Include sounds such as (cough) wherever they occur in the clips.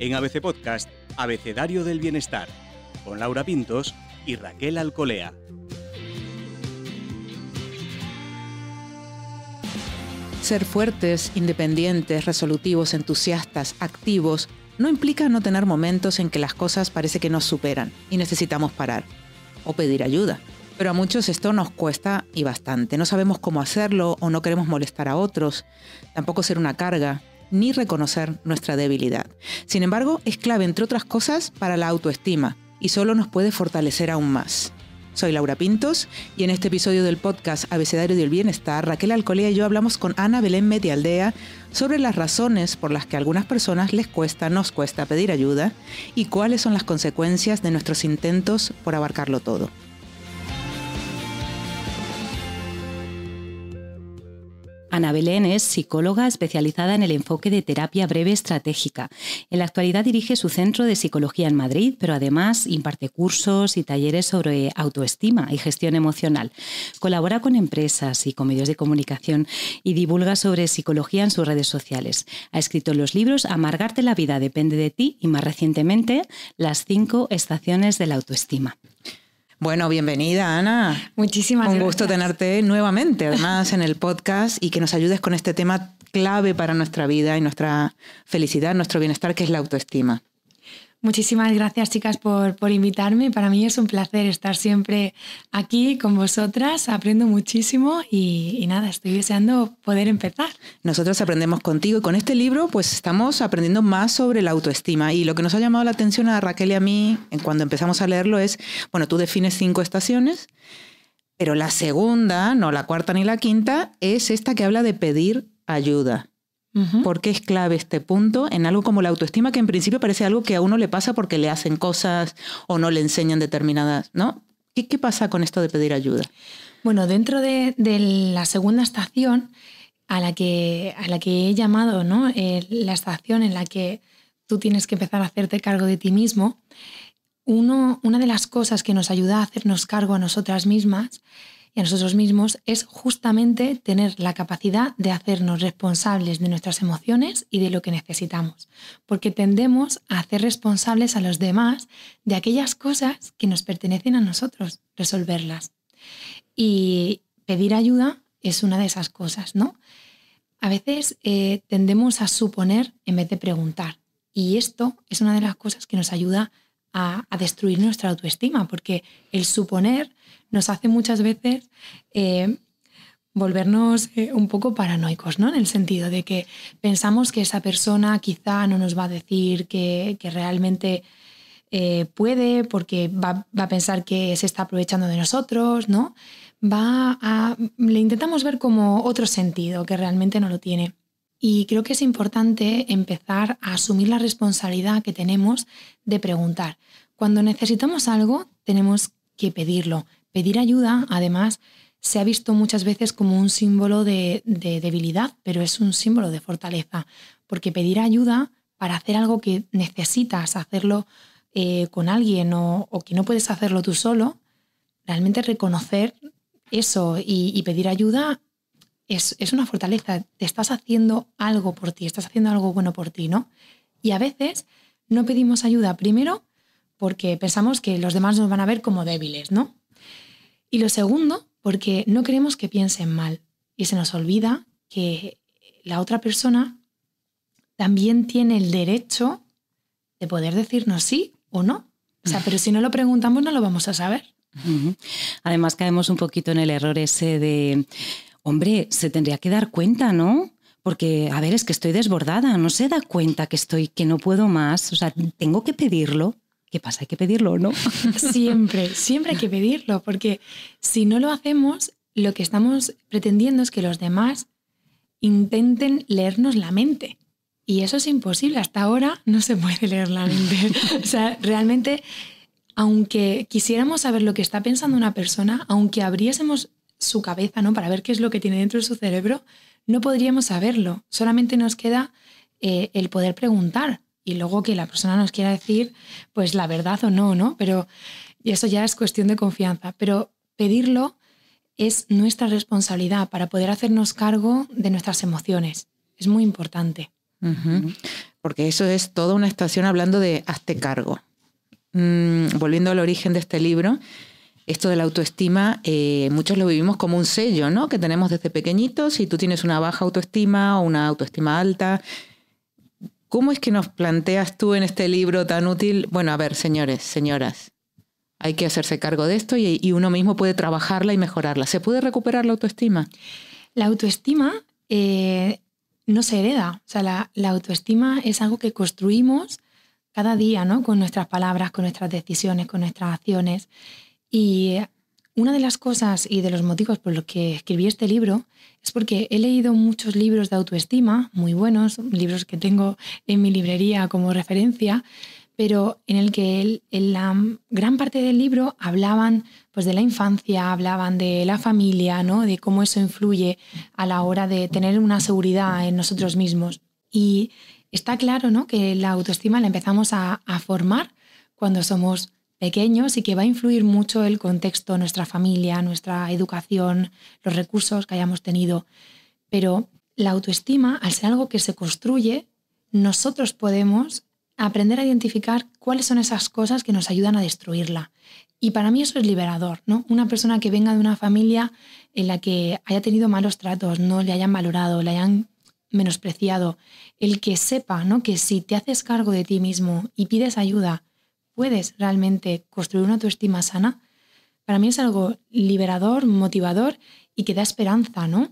En ABC Podcast, Abecedario del Bienestar, con Laura Pintos y Raquel Alcolea. Ser fuertes, independientes, resolutivos, entusiastas, activos, no implica no tener momentos en que las cosas parece que nos superan y necesitamos parar o pedir ayuda. Pero a muchos esto nos cuesta y bastante. No sabemos cómo hacerlo o no queremos molestar a otros, tampoco ser una carga, ni reconocer nuestra debilidad. Sin embargo, es clave, entre otras cosas, para la autoestima y solo nos puede fortalecer aún más. Soy Laura Pintos y en este episodio del podcast Abecedario del Bienestar, Raquel Alcolea y yo hablamos con Ana Belén Medialdea sobre las razones por las que a algunas personas les cuesta, nos cuesta pedir ayuda y cuáles son las consecuencias de nuestros intentos por abarcarlo todo. Ana Belén es psicóloga especializada en el enfoque de terapia breve estratégica. En la actualidad dirige su centro de psicología en Madrid, pero además imparte cursos y talleres sobre autoestima y gestión emocional. Colabora con empresas y con medios de comunicación y divulga sobre psicología en sus redes sociales. Ha escrito los libros Amargarte la vida depende de ti y más recientemente Las cinco estaciones de la autoestima. Bueno, bienvenida Ana. Muchísimas gracias. Un gusto tenerte nuevamente, además en el podcast y que nos ayudes con este tema clave para nuestra vida y nuestra felicidad, nuestro bienestar, que es la autoestima. Muchísimas gracias, chicas, por, por, invitarme. Para mí es un placer estar siempre aquí con vosotras. Aprendo muchísimo y, nada, estoy deseando poder empezar. Nosotros aprendemos contigo y con este libro, pues estamos aprendiendo más sobre la autoestima. Y lo que nos ha llamado la atención a Raquel y a mí cuando empezamos a leerlo es, bueno, tú defines cinco estaciones, pero la segunda, no la cuarta ni la quinta, es esta que habla de pedir ayuda. ¿Por qué es clave este punto en algo como la autoestima, que en principio parece algo que a uno le pasa porque le hacen cosas o no le enseñan determinadas, ¿no? ¿Qué, qué pasa con esto de pedir ayuda? Bueno, dentro de, de la segunda estación a la que, a la que he llamado, ¿no? Eh, la estación en la que tú tienes que empezar a hacerte cargo de ti mismo, uno, una de las cosas que nos ayuda a hacernos cargo a nosotras mismas y a nosotros mismos es justamente tener la capacidad de hacernos responsables de nuestras emociones y de lo que necesitamos, porque tendemos a hacer responsables a los demás de aquellas cosas que nos pertenecen a nosotros, resolverlas. Y pedir ayuda es una de esas cosas, ¿no? A veces eh, tendemos a suponer en vez de preguntar, y esto es una de las cosas que nos ayuda a, destruir nuestra autoestima, porque el suponer nos hace muchas veces eh, volvernos eh, un poco paranoicos, ¿no? En el sentido de que pensamos que esa persona quizá no nos va a decir que, que realmente eh, puede, porque va, va, a pensar que se está aprovechando de nosotros, ¿no? Va a, le intentamos ver como otro sentido que realmente no lo tiene. Y creo que es importante empezar a asumir la responsabilidad que tenemos de preguntar. Cuando necesitamos algo, tenemos que pedirlo, Pedir ayuda, además, se ha visto muchas veces como un símbolo de, de, debilidad, pero es un símbolo de fortaleza, porque pedir ayuda para hacer algo que necesitas hacerlo eh, con alguien o, que no puedes hacerlo tú solo, realmente reconocer eso y pedir ayuda es, es, una fortaleza. Te estás haciendo algo por ti, estás haciendo algo bueno por ti, ¿no? Y a veces no pedimos ayuda primero porque pensamos que los demás nos van a ver como débiles, ¿no? Y lo segundo, porque no queremos que piensen mal y se nos olvida que la otra persona también tiene el derecho de poder decirnos sí o no. O sea, pero si no lo preguntamos no lo vamos a saber. Además caemos un poquito en el error ese de, hombre, se tendría que dar cuenta, ¿no? Porque, a ver, es que estoy desbordada, no se da cuenta que estoy, que no puedo más, o sea, tengo que pedirlo. ¿Qué pasa? Hay que pedirlo, ¿no? (laughs) (laughs) Siempre, siempre hay que pedirlo, porque si no lo hacemos, lo que estamos pretendiendo es que los demás intenten leernos la mente. Y eso es imposible. Hasta ahora no se puede leer la mente. (laughs) o sea, realmente, aunque quisiéramos saber lo que está pensando una persona, aunque abriésemos su cabeza ¿no? para ver qué es lo que tiene dentro de su cerebro, no podríamos saberlo. Solamente nos queda eh, el poder preguntar y luego que la persona nos quiera decir pues la verdad o no, ¿no? Pero eso ya es cuestión de confianza, pero pedirlo es nuestra responsabilidad para poder hacernos cargo de nuestras emociones. Es muy importante. Porque eso es toda una estación hablando de hazte cargo. Mm, volviendo al origen de este libro, esto de la autoestima, eh, muchos lo vivimos como un sello, ¿no? Que tenemos desde pequeñitos. Si tú tienes una baja autoestima o una autoestima alta, ¿cómo es que nos planteas tú en este libro tan útil? Bueno, a ver, señores, señoras, hay que hacerse cargo de esto y, uno mismo puede trabajarla y mejorarla. ¿Se puede recuperar la autoestima? La autoestima eh, no se hereda. O sea, la, la, autoestima es algo que construimos cada día, ¿no? Con nuestras palabras, con nuestras decisiones, con nuestras acciones. Y una de las cosas y de los motivos por los que escribí este libro es porque he leído muchos libros de autoestima, muy buenos, libros que tengo en mi librería como referencia, pero en el que en la gran parte del libro hablaban pues, de la infancia, hablaban de la familia, ¿no? de cómo eso influye a la hora de tener una seguridad en nosotros mismos. Y está claro ¿no? que la autoestima la empezamos a, a formar cuando somos pequeños y que va a influir mucho el contexto, nuestra familia, nuestra educación, los recursos que hayamos tenido. Pero la autoestima, al ser algo que se construye, nosotros podemos aprender a identificar cuáles son esas cosas que nos ayudan a destruirla. Y para mí eso es liberador, ¿no? Una persona que venga de una familia en la que haya tenido malos tratos, no le hayan valorado, le hayan menospreciado, el que sepa, ¿no? Que si te haces cargo de ti mismo y pides ayuda, puedes realmente construir una autoestima sana, para mí es algo liberador, motivador y que da esperanza, ¿no?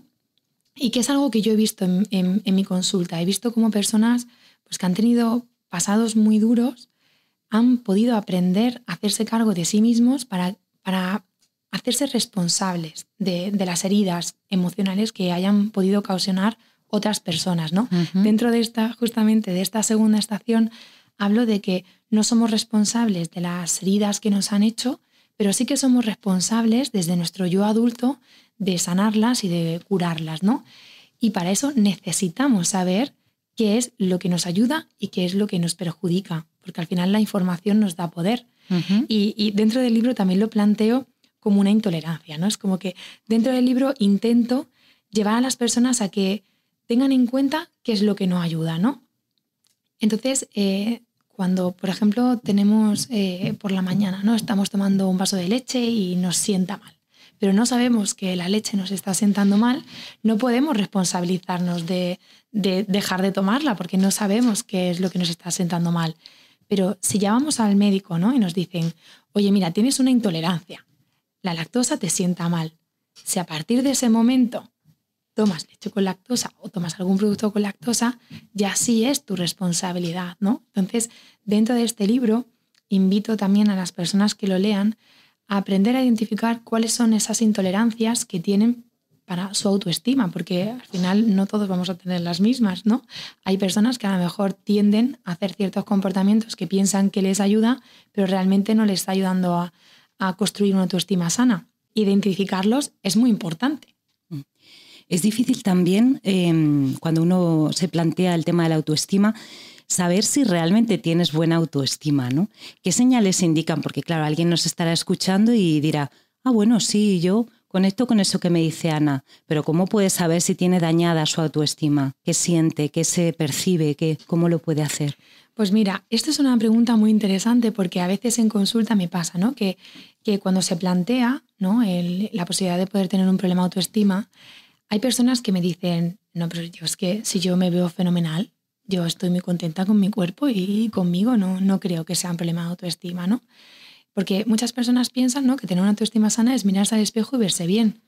Y que es algo que yo he visto en, mi consulta. He visto como personas pues, que han tenido pasados muy duros han podido aprender a hacerse cargo de sí mismos para, para hacerse responsables de, las heridas emocionales que hayan podido ocasionar otras personas, ¿no? Dentro de esta, justamente de esta segunda estación, hablo de que no somos responsables de las heridas que nos han hecho, pero sí que somos responsables desde nuestro yo adulto de sanarlas y de curarlas, ¿no? Y para eso necesitamos saber qué es lo que nos ayuda y qué es lo que nos perjudica, porque al final la información nos da poder. y, y, dentro del libro también lo planteo como una intolerancia, ¿no? Es como que dentro del libro intento llevar a las personas a que tengan en cuenta qué es lo que no ayuda, ¿no? Entonces, eh, cuando, por ejemplo, tenemos eh, por la mañana, ¿no? Estamos tomando un vaso de leche y nos sienta mal, pero no sabemos que la leche nos está sentando mal, no podemos responsabilizarnos de, dejar de tomarla porque no sabemos qué es lo que nos está sentando mal. Pero si llamamos al médico ¿no? y nos dicen, oye, mira, tienes una intolerancia, la lactosa te sienta mal. Si a partir de ese momento tomas leche con lactosa o tomas algún producto con lactosa, ya sí es tu responsabilidad, ¿no? Entonces, dentro de este libro, invito también a las personas que lo lean a aprender a identificar cuáles son esas intolerancias que tienen para su autoestima, porque al final no todos vamos a tener las mismas, ¿no? Hay personas que a lo mejor tienden a hacer ciertos comportamientos que piensan que les ayuda, pero realmente no les está ayudando a, a construir una autoestima sana. Identificarlos es muy importante. Es difícil también em, cuando uno se plantea el tema de la autoestima saber si realmente tienes buena autoestima, ¿no? ¿Qué señales indican? Porque claro, alguien nos estará escuchando y dirá, ah, bueno, sí, yo conecto con eso que me dice Ana, pero ¿cómo puede saber si tiene dañada su autoestima? ¿Qué siente? ¿Qué se percibe? ¿Qué, ¿Cómo lo puede hacer? Pues mira, esta es una pregunta muy interesante porque a veces en consulta me pasa, ¿no? Que, que cuando se plantea ¿no? la posibilidad de poder tener un problema de autoestima, hay personas que me dicen, no, pero yo es que si yo me veo fenomenal, yo estoy muy contenta con mi cuerpo y conmigo no, no creo que sea un problema de autoestima, ¿no? Porque muchas personas piensan ¿no? que tener una autoestima sana es mirarse al espejo y verse bien.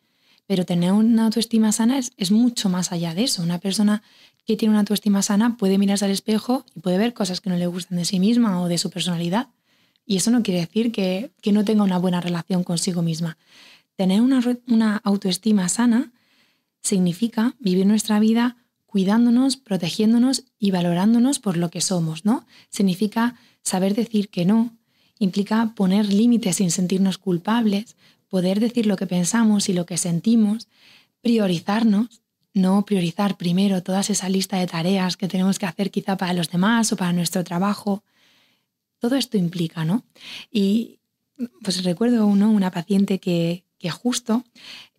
Pero tener una autoestima sana es, es mucho más allá de eso. Una persona que tiene una autoestima sana puede mirarse al espejo y puede ver cosas que no le gustan de sí misma o de su personalidad. Y eso no quiere decir que, que no tenga una buena relación consigo misma. Tener una, una autoestima sana significa vivir nuestra vida cuidándonos, protegiéndonos y valorándonos por lo que somos, ¿no? Significa saber decir que no, implica poner límites sin sentirnos culpables, poder decir lo que pensamos y lo que sentimos, priorizarnos, no priorizar primero toda esa lista de tareas que tenemos que hacer quizá para los demás o para nuestro trabajo. Todo esto implica, ¿no? Y pues recuerdo uno, una paciente que, que justo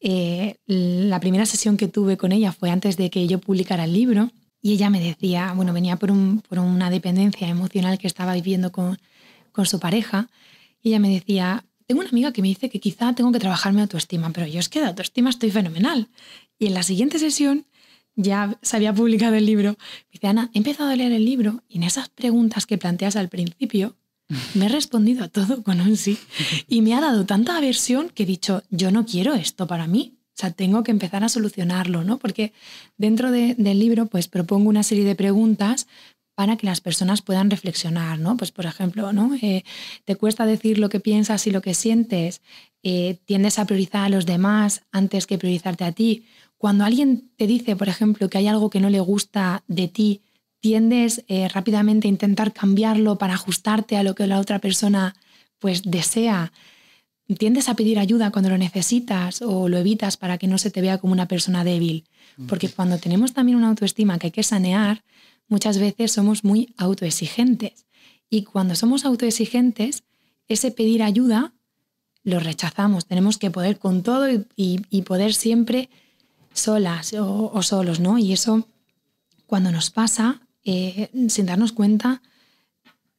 eh, la primera sesión que tuve con ella fue antes de que yo publicara el libro Y ella me decía, bueno, venía por, una dependencia emocional que estaba viviendo con, con su pareja. Y ella me decía, tengo una amiga que me dice que quizá tengo que trabajar mi autoestima, pero yo es que de autoestima estoy fenomenal. Y en la siguiente sesión ya se había publicado el libro. Me dice, Ana, he empezado a leer el libro y en esas preguntas que planteas al principio, me he respondido a todo con un sí. Y me ha dado tanta aversión que he dicho, yo no quiero esto para mí. O sea, tengo que empezar a solucionarlo, ¿no? Porque dentro del libro, pues propongo una serie de preguntas para que las personas puedan reflexionar, ¿no? Pues, por ejemplo, ¿no? Eh, ¿Te cuesta decir lo que piensas y lo que sientes? Eh, ¿Tiendes a priorizar a los demás antes que priorizarte a ti? Cuando alguien te dice, por ejemplo, que hay algo que no le gusta de ti, tiendes eh, rápidamente a intentar cambiarlo para ajustarte a lo que la otra persona pues desea tiendes a pedir ayuda cuando lo necesitas o lo evitas para que no se te vea como una persona débil. Porque cuando tenemos también una autoestima que hay que sanear, muchas veces somos muy autoexigentes. Y cuando somos autoexigentes, ese pedir ayuda lo rechazamos. Tenemos que poder con todo y, poder siempre solas o, solos, ¿no? Y eso, cuando nos pasa, eh, sin darnos cuenta,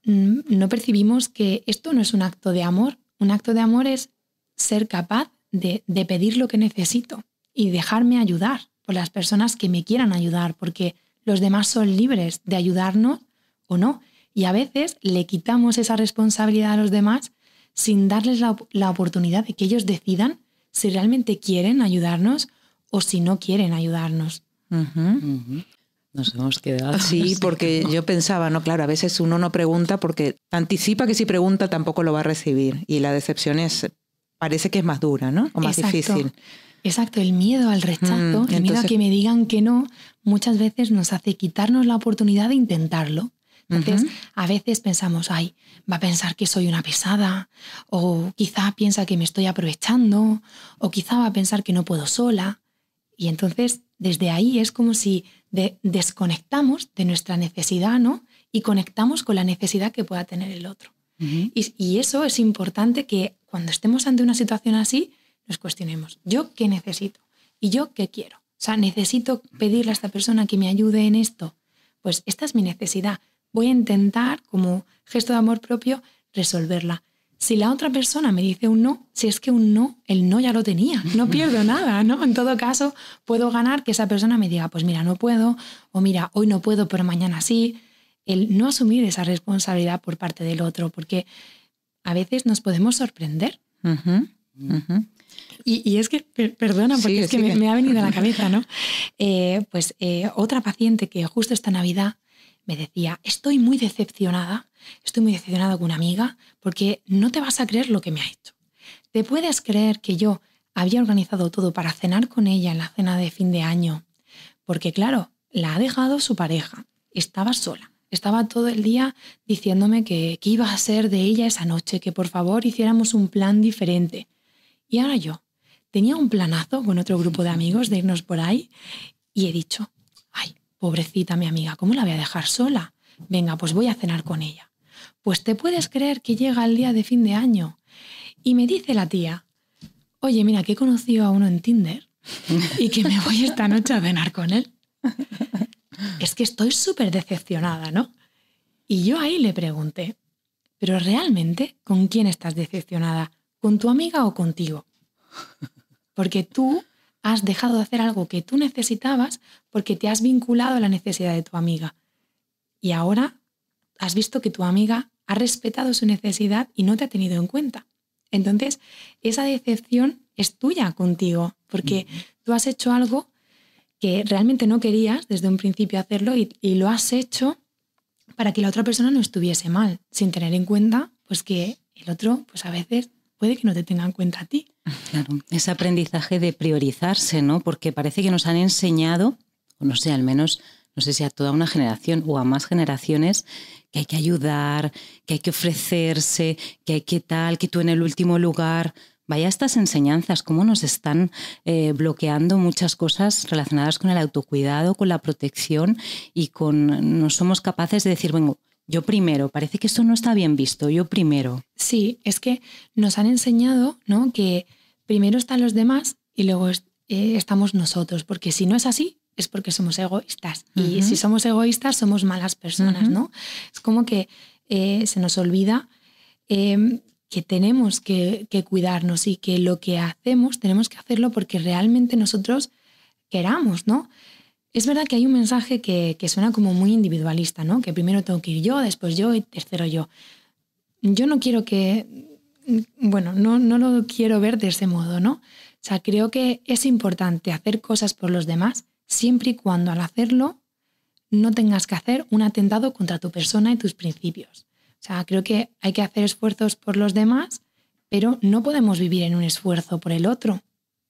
mm, no percibimos que esto no es un acto de amor, un acto de amor es ser capaz de, pedir lo que necesito y dejarme ayudar por las personas que me quieran ayudar, porque los demás son libres de ayudarnos o no. Y a veces le quitamos esa responsabilidad a los demás sin darles la, oportunidad de que ellos decidan si realmente quieren ayudarnos o si no quieren ayudarnos. Nos hemos quedado. Sí, porque yo pensaba, no, claro, a veces uno no pregunta porque anticipa que si pregunta tampoco lo va a recibir y la decepción es, parece que es más dura, ¿no? O más difícil. Exacto, el miedo al rechazo, mm, el miedo a que me digan que no, muchas veces nos hace quitarnos la oportunidad de intentarlo. Entonces, a veces pensamos, ay, va a pensar que soy una pesada, o quizá piensa que me estoy aprovechando, o quizá va a pensar que no puedo sola. Y entonces, desde ahí es como si desconectamos de nuestra necesidad, ¿no? Y conectamos con la necesidad que pueda tener el otro. y, eso es importante que cuando estemos ante una situación así, nos cuestionemos, ¿yo qué necesito? ¿Y yo qué quiero? O sea, necesito pedirle a esta persona que me ayude en esto. Pues esta es mi necesidad. Voy a intentar, como gesto de amor propio, resolverla. Si la otra persona me dice un no, si es que un no, el no ya lo tenía, no pierdo (laughs) nada, ¿no? En todo caso, puedo ganar que esa persona me diga, pues mira, no puedo, o mira, hoy no puedo, pero mañana sí. El no asumir esa responsabilidad por parte del otro, porque a veces nos podemos sorprender. Y, es que, perdona, porque es que, me, ha venido a la (laughs) cabeza, ¿no? Eh, pues eh, otra paciente que justo esta Navidad me decía, estoy muy decepcionada Estoy muy decepcionada con una amiga porque no te vas a creer lo que me ha hecho. ¿Te puedes creer que yo había organizado todo para cenar con ella en la cena de fin de año? Porque claro, la ha dejado su pareja. Estaba sola. Estaba todo el día diciéndome que, que iba a ser de ella esa noche, que por favor hiciéramos un plan diferente. Y ahora yo tenía un planazo con otro grupo de amigos de irnos por ahí y he dicho, ay, pobrecita mi amiga, ¿cómo la voy a dejar sola? Venga, pues voy a cenar con ella. Pues te puedes creer que llega el día de fin de año y me dice la tía, oye, mira, que he conocido a uno en Tinder y que me voy esta noche a cenar con él. Es que estoy súper decepcionada, ¿no? Y yo ahí le pregunté, pero realmente, ¿con quién estás decepcionada? ¿Con tu amiga o contigo? Porque tú has dejado de hacer algo que tú necesitabas porque te has vinculado a la necesidad de tu amiga. Y ahora has visto que tu amiga ha respetado su necesidad y no te ha tenido en cuenta. Entonces, esa decepción es tuya contigo, porque tú has hecho algo que realmente no querías desde un principio hacerlo y, lo has hecho para que la otra persona no estuviese mal, sin tener en cuenta pues que el otro pues a veces puede que no te tenga en cuenta a ti. Claro, ese aprendizaje de priorizarse, ¿no? Porque parece que nos han enseñado, o no sé, al menos no sé si a toda una generación o a más generaciones, que hay que ayudar, que hay que ofrecerse, que hay que tal, que tú en el último lugar. Vaya estas enseñanzas, cómo nos están eh, bloqueando muchas cosas relacionadas con el autocuidado, con la protección y con no somos capaces de decir, bueno, yo primero, parece que esto no está bien visto, yo primero. Sí, es que nos han enseñado ¿no? que primero están los demás y luego eh, estamos nosotros, porque si no es así, es porque somos egoístas. Y si somos egoístas, somos malas personas, ¿no? Es como que eh, se nos olvida em, que tenemos que, cuidarnos y que lo que hacemos tenemos que hacerlo porque realmente nosotros queramos, ¿no? Es verdad que hay un mensaje que, que suena como muy individualista, ¿no? Que primero tengo que ir yo, después yo y tercero yo. Yo no quiero que, bueno, no, no lo quiero ver de ese modo, ¿no? O sea, creo que es importante hacer cosas por los demás siempre y cuando al hacerlo no tengas que hacer un atentado contra tu persona y tus principios. O sea, creo que hay que hacer esfuerzos por los demás, pero no podemos vivir en un esfuerzo por el otro.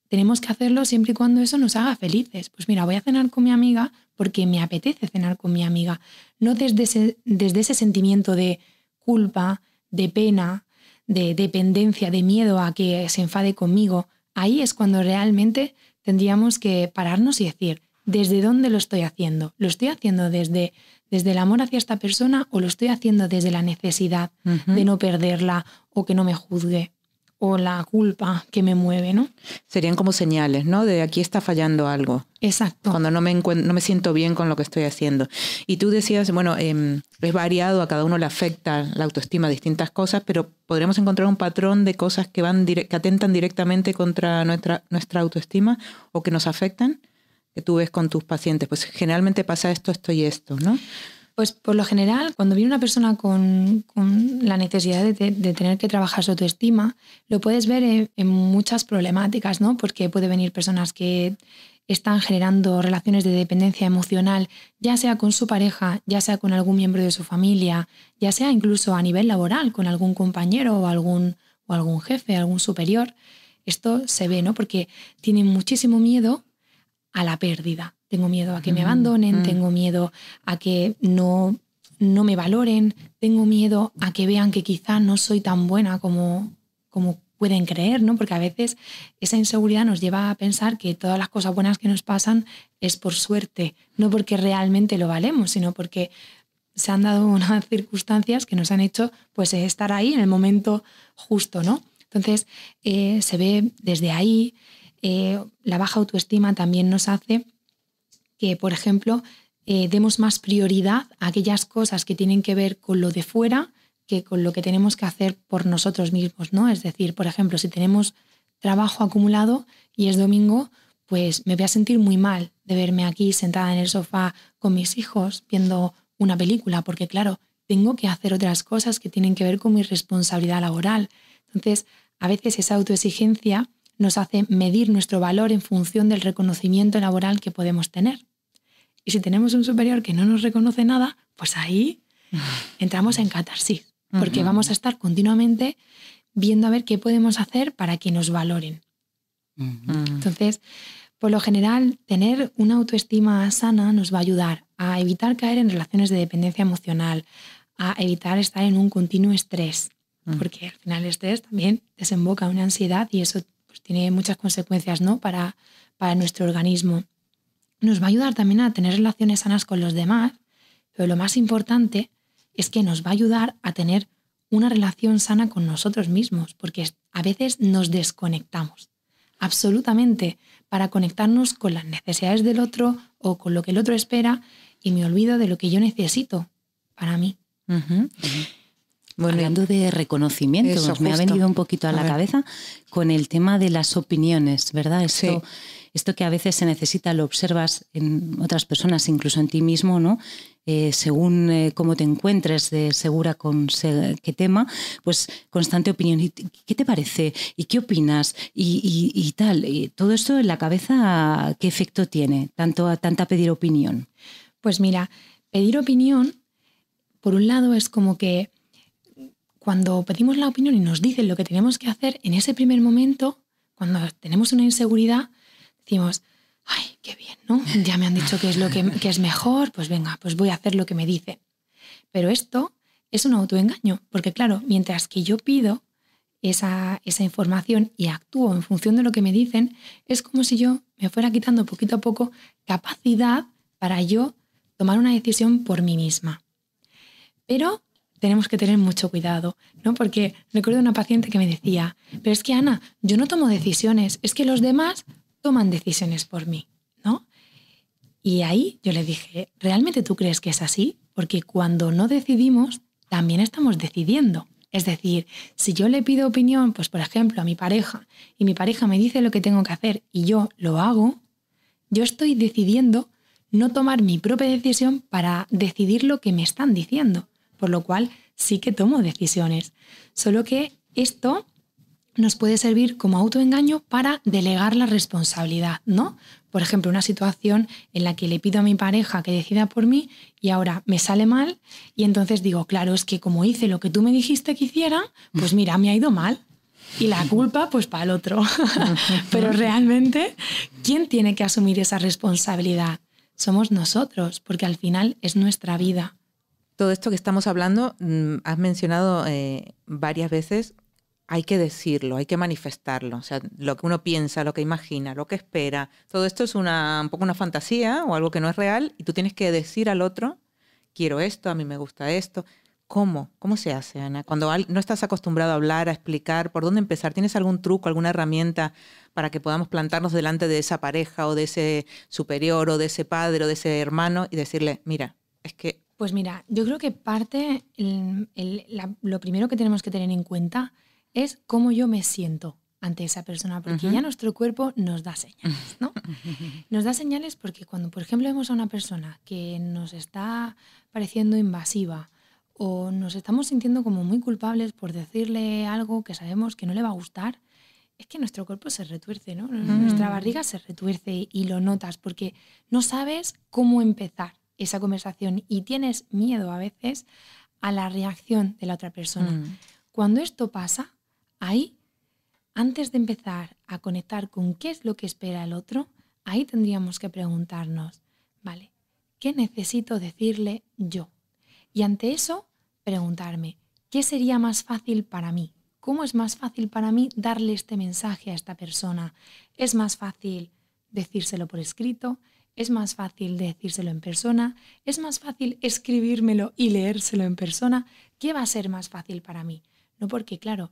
Tenemos que hacerlo siempre y cuando eso nos haga felices. Pues mira, voy a cenar con mi amiga porque me apetece cenar con mi amiga, no desde ese, desde ese sentimiento de culpa, de pena, de dependencia, de miedo a que se enfade conmigo. Ahí es cuando realmente tendríamos que pararnos y decir, ¿desde dónde lo estoy haciendo? ¿Lo estoy haciendo desde, desde el amor hacia esta persona o lo estoy haciendo desde la necesidad de no perderla o que no me juzgue? O la culpa que me mueve, ¿no? Serían como señales, ¿no? De aquí está fallando algo. Exacto. Cuando no me, no me siento bien con lo que estoy haciendo. Y tú decías, bueno, em, es variado, a cada uno le afecta la autoestima distintas cosas, pero podríamos encontrar un patrón de cosas que, van que atentan directamente contra nuestra, nuestra autoestima o que nos afectan, que tú ves con tus pacientes. Pues generalmente pasa esto, esto y esto, ¿no? Pues por lo general, cuando viene una persona con, la necesidad de, tener que trabajar su autoestima, lo puedes ver en, muchas problemáticas, ¿no? Porque puede venir personas que están generando relaciones de dependencia emocional, ya sea con su pareja, ya sea con algún miembro de su familia, ya sea incluso a nivel laboral, con algún compañero o algún, o algún jefe, algún superior. Esto se ve, ¿no? Porque tienen muchísimo miedo a la pérdida tengo miedo a que me abandonen, mm. tengo miedo a que no, no me valoren, tengo miedo a que vean que quizá no soy tan buena como, como pueden creer, ¿no? Porque a veces esa inseguridad nos lleva a pensar que todas las cosas buenas que nos pasan es por suerte, no porque realmente lo valemos, sino porque se han dado (laughs) unas circunstancias que nos han hecho pues estar ahí en el momento justo, ¿no? Entonces eh, se ve desde ahí, eh, la baja autoestima también nos hace que, por ejemplo, eh, demos más prioridad a aquellas cosas que tienen que ver con lo de fuera que con lo que tenemos que hacer por nosotros mismos, ¿no? Es decir, por ejemplo, si tenemos trabajo acumulado y es domingo, pues me voy a sentir muy mal de verme aquí sentada en el sofá con mis hijos viendo una película, porque claro, tengo que hacer otras cosas que tienen que ver con mi responsabilidad laboral. Entonces, a veces esa autoexigencia nos hace medir nuestro valor en función del reconocimiento laboral que podemos tener. Y si tenemos un superior que no nos reconoce nada, pues ahí (laughs) entramos en catarsis, porque vamos a estar continuamente viendo a ver qué podemos hacer para que nos valoren. Entonces, por lo general, tener una autoestima sana nos va a ayudar a evitar caer en relaciones de dependencia emocional, a evitar estar en un continuo estrés, porque al final el estrés también desemboca en una ansiedad y eso pues, tiene muchas consecuencias ¿no? para, para nuestro organismo. Nos va a ayudar también a tener relaciones sanas con los demás, pero lo más importante es que nos va a ayudar a tener una relación sana con nosotros mismos, porque a veces nos desconectamos absolutamente para conectarnos con las necesidades del otro o con lo que el otro espera y me olvido de lo que yo necesito para mí. Bueno, Hablando de reconocimiento, me ha venido un poquito a, la cabeza con el tema de las opiniones, ¿verdad? Esto, esto que a veces se necesita, lo observas en otras personas, incluso en ti mismo, ¿no? Eh, según eh, cómo te encuentres de segura con qué tema, pues constante opinión. ¿Qué te parece? ¿Y qué opinas? Y, tal. Y todo esto en la cabeza, ¿qué efecto tiene? Tanto tanta pedir opinión. Pues mira, pedir opinión, por un lado, es como que cuando pedimos la opinión y nos dicen lo que tenemos que hacer, en ese primer momento, cuando tenemos una inseguridad, decimos, ay, qué bien, ¿no? Ya me han dicho que es lo que, es mejor, pues venga, pues voy a hacer lo que me dicen. Pero esto es un autoengaño, porque claro, mientras que yo pido esa, esa información y actúo en función de lo que me dicen, es como si yo me fuera quitando poquito a poco capacidad para yo tomar una decisión por mí misma. Pero tenemos que tener mucho cuidado, ¿no? Porque recuerdo una paciente que me decía, pero es que Ana, yo no tomo decisiones, es que los demás toman decisiones por mí, ¿no? Y ahí yo le dije, ¿realmente tú crees que es así? Porque cuando no decidimos, también estamos decidiendo. Es decir, si yo le pido opinión, pues por ejemplo, a mi pareja, y mi pareja me dice lo que tengo que hacer y yo lo hago, yo estoy decidiendo no tomar mi propia decisión para decidir lo que me están diciendo. Por lo cual sí que tomo decisiones. Solo que esto nos puede servir como autoengaño para delegar la responsabilidad, ¿no? Por ejemplo, una situación en la que le pido a mi pareja que decida por mí y ahora me sale mal y entonces digo, claro, es que como hice lo que tú me dijiste que hiciera, pues mira, me ha ido mal. Y la culpa, pues para el otro. (laughs) Pero realmente, ¿quién tiene que asumir esa responsabilidad? Somos nosotros, porque al final es nuestra vida. Todo esto que estamos hablando, mm, has mencionado eh, varias veces hay que decirlo, hay que manifestarlo. O sea, lo que uno piensa, lo que imagina, lo que espera. Todo esto es una, un poco una fantasía o algo que no es real y tú tienes que decir al otro, quiero esto, a mí me gusta esto. ¿Cómo? ¿Cómo se hace, Ana? Cuando no estás acostumbrado a hablar, a explicar, ¿por dónde empezar? ¿Tienes algún truco, alguna herramienta para que podamos plantarnos delante de esa pareja o de ese superior o de ese padre o de ese hermano y decirle, mira, es que... Pues mira, yo creo que parte, lo primero que tenemos que tener en cuenta es cómo yo me siento ante esa persona, porque ya nuestro cuerpo nos da señales, ¿no? (laughs) Nos da señales porque cuando, por ejemplo, vemos a una persona que nos está pareciendo invasiva o nos estamos sintiendo como muy culpables por decirle algo que sabemos que no le va a gustar, es que nuestro cuerpo se retuerce, ¿no? Nuestra barriga se retuerce y lo notas porque no sabes cómo empezar esa conversación y tienes miedo a veces a la reacción de la otra persona. Mm. Cuando esto pasa, ahí, antes de empezar a conectar con qué es lo que espera el otro, ahí tendríamos que preguntarnos, vale, ¿qué necesito decirle yo? Y ante eso, preguntarme, ¿qué sería más fácil para mí? ¿Cómo es más fácil para mí darle este mensaje a esta persona? ¿Es más fácil decírselo por escrito? ¿Es más fácil decírselo en persona? ¿Es más fácil escribírmelo y leérselo en persona? ¿Qué va a ser más fácil para mí? No porque, claro,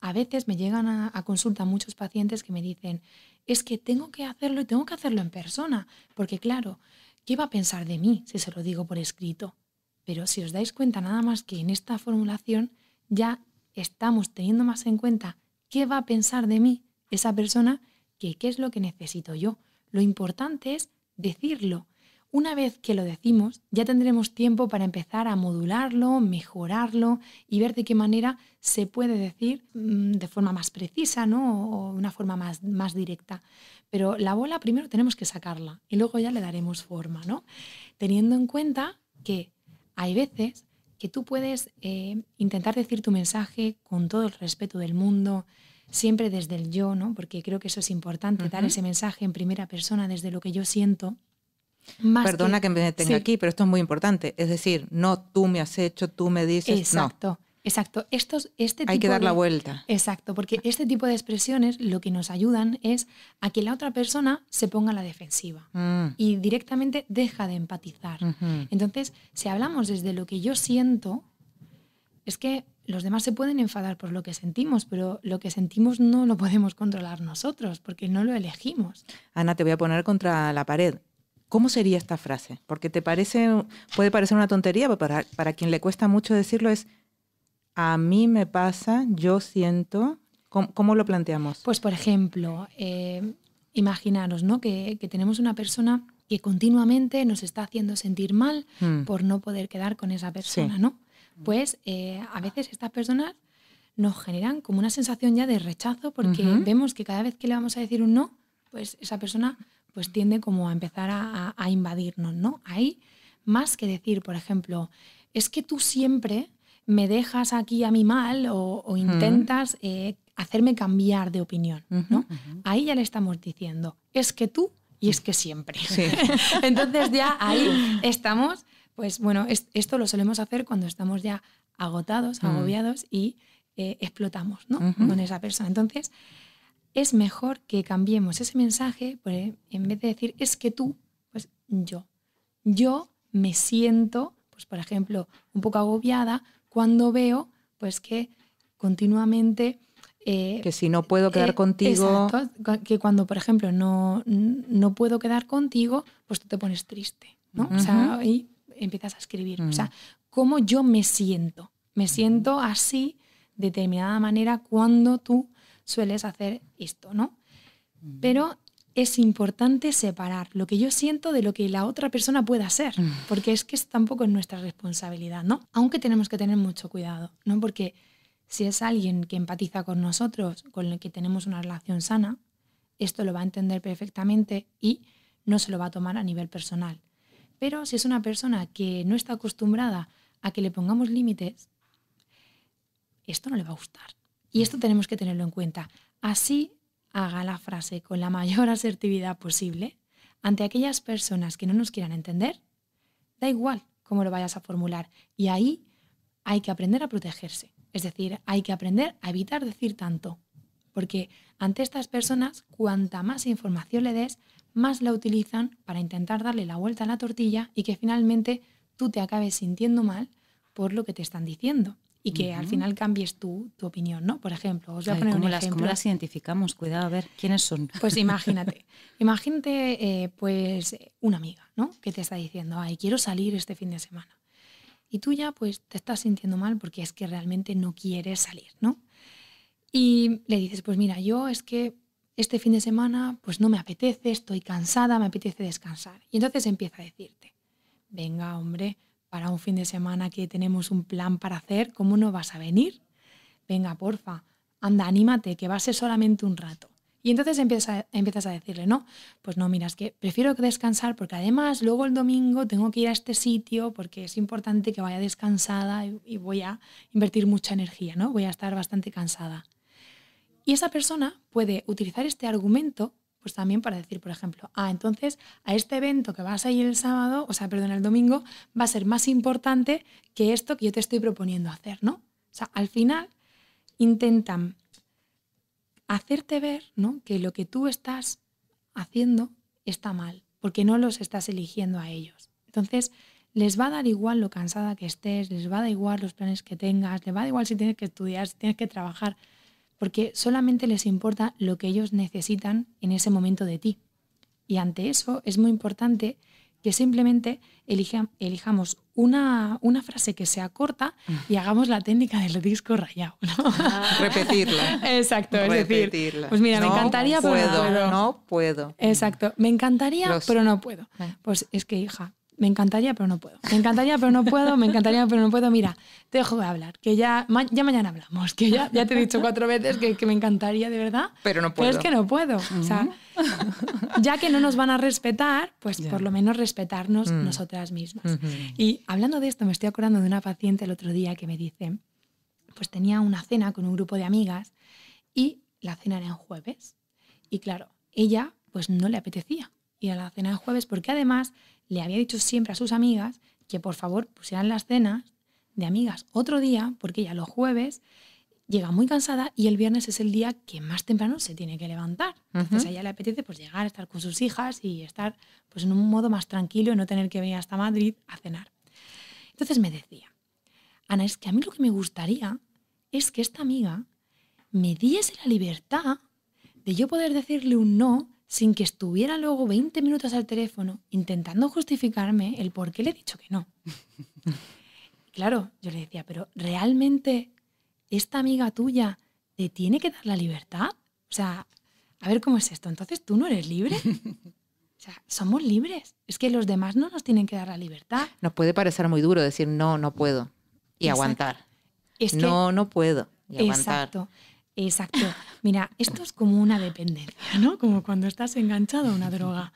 a veces me llegan a, consulta muchos pacientes que me dicen, es que tengo que hacerlo y tengo que hacerlo en persona, porque claro, ¿qué va a pensar de mí si se lo digo por escrito? Pero si os dais cuenta nada más que en esta formulación ya estamos teniendo más en cuenta qué va a pensar de mí esa persona que qué es lo que necesito yo. Lo importante es decirlo una vez que lo decimos, ya tendremos tiempo para empezar a modularlo, mejorarlo y ver de qué manera se puede decir mm, de forma más precisa ¿no? o una forma más, más directa. Pero la bola primero tenemos que sacarla y luego ya le daremos forma, ¿no? Teniendo en cuenta que hay veces que tú puedes eh, intentar decir tu mensaje con todo el respeto del mundo, siempre desde el yo, ¿no? porque creo que eso es importante, dar ese mensaje en primera persona desde lo que yo siento Perdona que, me detenga aquí, pero esto es muy importante. Es decir, no tú me has hecho, tú me dices. Exacto. Exacto. Estos, este Hay que dar la vuelta. Exacto, porque este tipo de expresiones lo que nos ayudan es a que la otra persona se ponga a la defensiva mm. y directamente deja de empatizar. Entonces, si hablamos desde lo que yo siento, es que los demás se pueden enfadar por lo que sentimos, pero lo que sentimos no lo podemos controlar nosotros porque no lo elegimos. Ana, te voy a poner contra la pared. ¿Cómo sería esta frase? Porque te parece, puede parecer una tontería, pero para, para quien le cuesta mucho decirlo es, a mí me pasa, yo siento, ¿cómo, lo planteamos? Pues por ejemplo, eh, imaginaros ¿no? Que, tenemos una persona que continuamente nos está haciendo sentir mal hmm. por no poder quedar con esa persona, ¿no? Pues eh, a veces estas personas nos generan como una sensación ya de rechazo porque vemos que cada vez que le vamos a decir un no, pues esa persona pues tiende como a empezar a, invadirnos, ¿no? Ahí, más que decir, por ejemplo, es que tú siempre me dejas aquí a mí mal o, intentas eh, hacerme cambiar de opinión, ¿no? Ahí ya le estamos diciendo, es que tú y es que siempre. (laughs) Entonces ya ahí estamos, pues bueno, esto lo solemos hacer cuando estamos ya agotados, agobiados y eh, explotamos, ¿no? Con esa persona. Entonces, es mejor que cambiemos ese mensaje, pues, en vez de decir es que tú, pues yo. Yo me siento, pues por ejemplo, un poco agobiada cuando veo pues que continuamente Eh, que si no puedo quedar eh, contigo... exacto, que cuando, por ejemplo, no, no puedo quedar contigo, pues tú te pones triste, ¿no? O sea, y empiezas a escribir. O sea, Mm. cómo yo me siento. Me siento así, de determinada manera, cuando tú sueles hacer esto, ¿no? Pero es importante separar lo que yo siento de lo que la otra persona pueda ser, porque es que es tampoco es nuestra responsabilidad, ¿no? Aunque tenemos que tener mucho cuidado, ¿no? Porque si es alguien que empatiza con nosotros, con el que tenemos una relación sana, esto lo va a entender perfectamente y no se lo va a tomar a nivel personal. Pero si es una persona que no está acostumbrada a que le pongamos límites, esto no le va a gustar. Y esto tenemos que tenerlo en cuenta. Así haga la frase con la mayor (laughs) asertividad posible ante aquellas personas que no nos quieran entender, da igual cómo lo vayas a formular. Y ahí hay que aprender a protegerse. Es decir, hay que aprender a evitar decir tanto. Porque ante estas personas, cuanta más información le des, más la utilizan para intentar darle la vuelta a la tortilla y que finalmente tú te acabes sintiendo mal por lo que te están diciendo. Y que al final cambies tu, tu opinión, ¿no? Por ejemplo, os voy a Ay, poner ¿cómo, un las, ejemplo. ¿Cómo las identificamos? Cuidado, a ver, ¿quiénes son? Pues (laughs) imagínate, imagínate eh, pues una amiga, ¿no? Que te está diciendo, ay, quiero salir este fin de semana. Y tú ya pues te estás sintiendo mal porque es que realmente no quieres salir, ¿no? Y le dices, pues mira, yo es que este fin de semana pues no me apetece, estoy cansada, me apetece descansar. Y entonces empieza a decirte, venga hombre, para un fin de semana que tenemos un plan para hacer, ¿cómo no vas a venir? Venga, porfa, anda, anímate, que va a ser solamente un rato. Y entonces empieza, empiezas a decirle, no, pues no, mira, es que prefiero descansar porque además luego el domingo tengo que ir a este sitio porque es importante que vaya descansada y, y voy a invertir mucha energía, ¿no? Voy a estar bastante cansada. Y esa persona puede utilizar este argumento pues también para decir, por ejemplo, ah, entonces a este evento que vas a ir el sábado, o sea, perdón, el domingo, va a ser más importante que esto que yo te estoy proponiendo hacer, ¿no? O sea, al final intentan hacerte ver, ¿no? Que lo que tú estás haciendo está mal, porque no los estás eligiendo a ellos. Entonces, les va a dar igual lo cansada que estés, les va a dar igual los planes que tengas, les va a dar igual si tienes que estudiar, si tienes que trabajar, porque solamente les importa lo que ellos necesitan en ese momento de ti. Y ante eso es muy importante que simplemente elija- elijamos una, una frase que sea corta y (laughs) hagamos la técnica del disco rayado. ¿no? (laughs) Repetirla. Exacto, es decir, Repetirla. pues mira, me encantaría, pero no puedo, puedo. no puedo. Exacto, me encantaría, Los- pero no puedo. Pues es que, hija, me encantaría, pero no puedo. Me encantaría, pero no puedo, me encantaría, pero no puedo. Mira, te dejo de hablar, que ya, ma- ya mañana hablamos, que ya, ya te he dicho cuatro veces que, que me encantaría, de verdad. Pero no Pero es puedo. que no puedo. O sea, ya que no nos van a respetar, pues Ya. por lo menos respetarnos Mm. nosotras mismas. Ujú. Y hablando de esto, me estoy acordando de una paciente el otro día que me dice, pues tenía una cena con un grupo de amigas y la cena era en jueves. Y claro, ella pues no le apetecía ir a la cena de jueves porque además le había dicho siempre a sus amigas que por favor pusieran las cenas de amigas otro día porque ella los jueves llega muy cansada y el viernes es el día que más temprano se tiene que levantar. Entonces a ella le apetece pues llegar, estar con sus hijas y estar pues en un modo más tranquilo y no tener que venir hasta Madrid a cenar. Entonces me decía, Ana, es que a mí lo que me gustaría es que esta amiga me diese la libertad de yo poder decirle un no sin que estuviera luego 20 minutos al teléfono intentando justificarme el por qué le he dicho que no. (laughs) claro, yo le decía, pero ¿realmente esta amiga tuya te tiene que dar la libertad? O sea, a ver cómo es esto. Entonces, ¿tú no eres libre? (laughs) O sea, somos libres. Es que los demás no nos tienen que dar la libertad. Nos puede parecer muy duro decir no, no puedo. Y Exacto. aguantar. Es que no, no puedo. Y aguantar. Exacto, exacto. Mira, esto es como una dependencia, ¿no? Como cuando estás enganchado a una droga.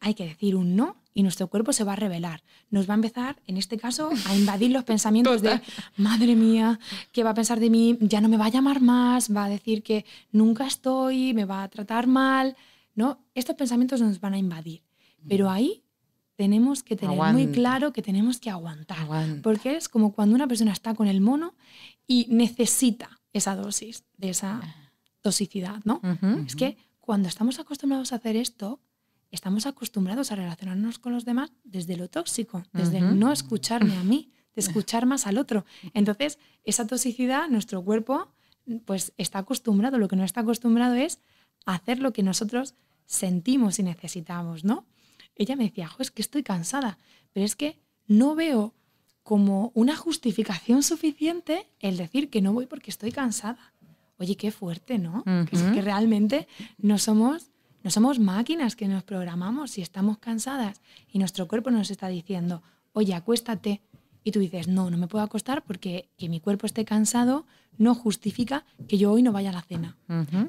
Hay que decir un no y nuestro cuerpo se va a revelar. Nos va a empezar, en este caso, a invadir los pensamientos de, madre mía, ¿qué va a pensar de mí? Ya no me va a llamar más, va a decir que nunca estoy, me va a tratar mal, ¿no? Estos pensamientos nos van a invadir. Pero ahí tenemos que tener muy claro que tenemos que aguantar. Aguanta. Porque es como cuando una persona está con el mono y necesita esa dosis de esa toxicidad, ¿no? Es que cuando estamos acostumbrados a hacer esto, estamos acostumbrados a relacionarnos con los demás desde lo tóxico, desde el no escucharme a mí, de (laughs) escuchar más al otro. Entonces, esa toxicidad, nuestro cuerpo pues está acostumbrado, lo que no está acostumbrado es hacer lo que nosotros sentimos y necesitamos, ¿no? Ella me decía, es que estoy cansada, pero es que no veo como una justificación suficiente el decir que no voy porque estoy cansada. Oye, qué fuerte, ¿no? que, es que realmente no somos, no somos máquinas que nos programamos. Si estamos cansadas y nuestro cuerpo nos está diciendo, oye, acuéstate, y tú dices, no, no me puedo acostar porque que mi cuerpo esté cansado no justifica que yo hoy no vaya a la cena.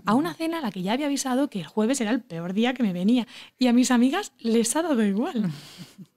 A una cena a la que ya había avisado que el jueves era el peor día que me venía. Y a mis amigas les ha dado igual. (laughs)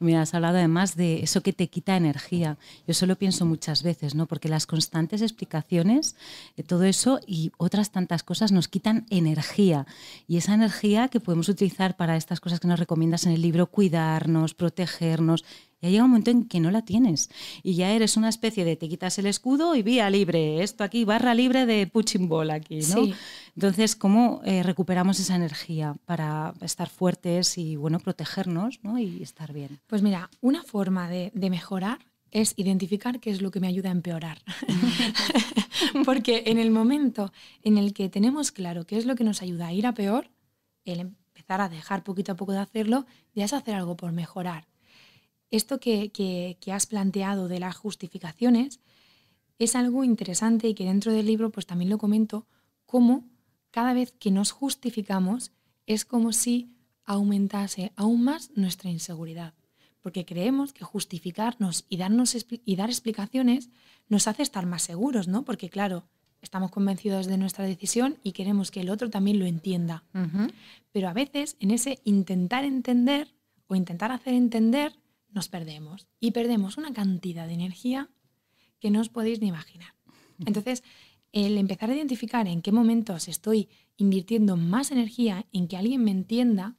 Mira, has hablado además de eso que te quita energía. Yo solo pienso muchas veces, ¿no? Porque las constantes explicaciones, de todo eso y otras tantas cosas nos quitan energía. Y esa energía que podemos utilizar para estas cosas que nos recomiendas en el libro, cuidarnos, protegernos, ya llega un momento en que no la tienes y ya eres una especie de te quitas el escudo y vía libre, esto aquí, barra libre de punching ball aquí, ¿no? Entonces, ¿cómo eh, recuperamos esa energía para estar fuertes y, bueno, protegernos ¿no? y estar bien? Pues mira, una forma de, mejorar es identificar qué es lo que me ayuda a empeorar. (laughs) Porque en el momento en el que tenemos claro qué es lo que nos ayuda a ir a peor, el empezar a dejar poquito a poco de hacerlo, ya es hacer algo por mejorar esto que, has planteado de las justificaciones es algo interesante y que dentro del libro pues también lo comento, cómo cada vez que nos justificamos es como si aumentase aún más nuestra inseguridad. Porque creemos que justificarnos y, darnos, y dar explicaciones nos hace estar más seguros, ¿no? Porque claro, estamos convencidos de nuestra decisión y queremos que el otro también lo entienda. Pero a veces en ese intentar entender o intentar hacer entender, nos perdemos y perdemos una cantidad de energía que no os podéis ni imaginar. Entonces, el empezar a identificar en qué momentos estoy invirtiendo más energía en que alguien me entienda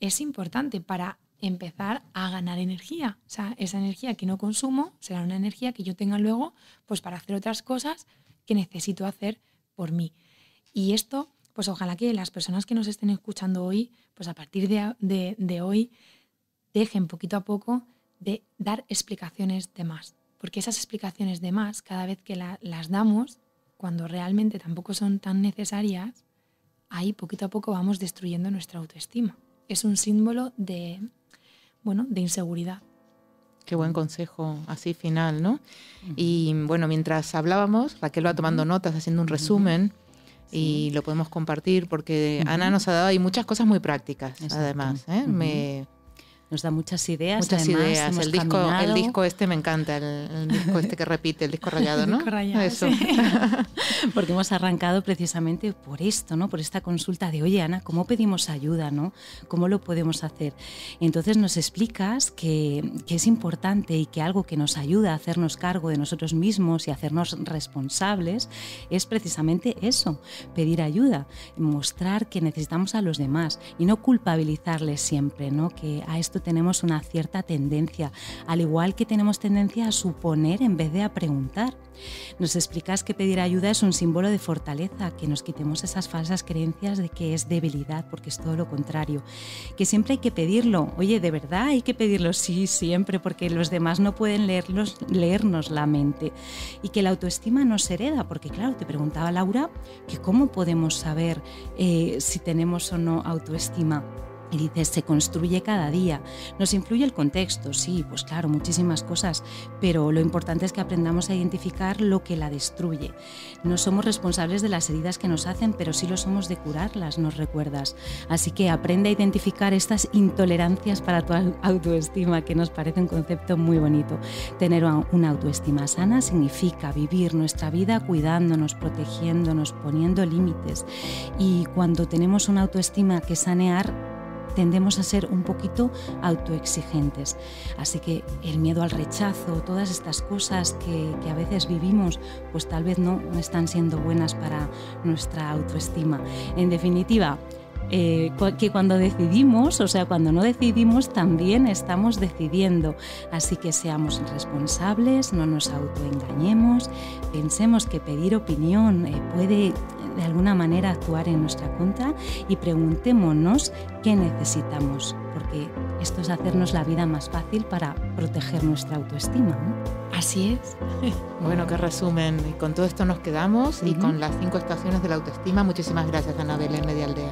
es importante para empezar a ganar energía. O sea, esa energía que no consumo será una energía que yo tenga luego pues para hacer otras cosas que necesito hacer por mí. Y esto, pues ojalá que las personas que nos estén escuchando hoy, pues a partir de, de hoy, dejen poquito a poco de dar explicaciones de más. Porque esas explicaciones de más, cada vez que las damos, cuando realmente tampoco son tan necesarias, ahí poquito a poco vamos destruyendo nuestra autoestima. Es un símbolo de, bueno, de inseguridad. Qué buen consejo así final, ¿no? Y bueno, mientras hablábamos, Raquel va tomando notas, haciendo un resumen. Y lo podemos compartir porque Ana nos ha dado ahí muchas cosas muy prácticas, además. ¿eh? Me, nos da muchas ideas. Muchas ideas. El disco, el disco este me encanta, el, disco este que repite, el disco rayado, ¿no? El disco rayado, Eso. (laughs) Porque hemos arrancado precisamente por esto, ¿no? Por esta consulta de, oye Ana, ¿cómo pedimos ayuda, no? ¿Cómo lo podemos hacer? Entonces nos explicas que, que es importante y que algo que nos ayuda a hacernos cargo de nosotros mismos y hacernos responsables es precisamente eso, pedir ayuda, mostrar que necesitamos a los demás y no culpabilizarles siempre, ¿no? Que a esto tenemos una cierta tendencia, al igual que tenemos tendencia a suponer en vez de a preguntar. Nos explicas que pedir ayuda es un símbolo de fortaleza, que nos quitemos esas falsas creencias de que es debilidad, porque es todo lo contrario, que siempre hay que pedirlo. Oye, ¿de verdad hay que pedirlo? Sí, siempre, porque los demás no pueden leerlos, leernos la mente. Y que la autoestima nos hereda, porque claro, te preguntaba Laura, que cómo podemos saber eh, si tenemos o no autoestima. Y dices, se construye cada día. Nos influye el contexto, sí, pues claro, muchísimas cosas, pero lo importante es que aprendamos a identificar lo que la destruye. No somos responsables de las heridas que nos hacen, pero sí lo somos de curarlas, nos recuerdas. Así que aprende a identificar estas intolerancias para tu autoestima, que nos parece un concepto muy bonito. Tener una autoestima sana significa vivir nuestra vida cuidándonos, protegiéndonos, poniendo límites. Y cuando tenemos una autoestima que sanear, tendemos a ser un poquito autoexigentes. Así que el miedo al rechazo, todas estas cosas que, a veces vivimos, pues tal vez no están siendo buenas para nuestra autoestima. En definitiva, eh, que cuando decidimos, o sea, cuando no decidimos, también estamos decidiendo. Así que seamos responsables, no nos autoengañemos, pensemos que pedir opinión eh, puede de alguna manera actuar en nuestra contra y preguntémonos qué necesitamos, porque esto es hacernos la vida más fácil para proteger nuestra autoestima. Así es. (laughs) Bueno, qué resumen. Con todo esto nos quedamos y con las cinco estaciones de la autoestima. Muchísimas gracias, Ana Belén Medialdea.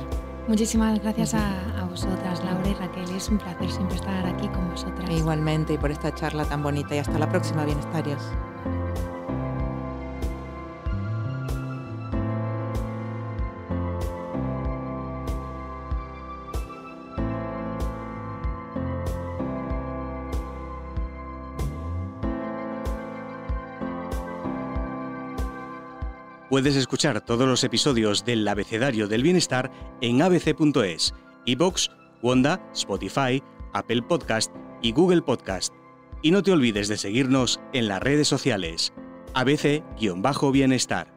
Muchísimas gracias a, a, vosotras, Laura y Raquel. Es un placer siempre estar aquí con vosotras. Igualmente, y por esta charla tan bonita. Y hasta la próxima, bienestarios. Puedes escuchar todos los episodios del Abecedario del Bienestar en abc.es, iBox, Wanda, Spotify, Apple Podcast y Google Podcast. Y no te olvides de seguirnos en las redes sociales. ABC-Bienestar.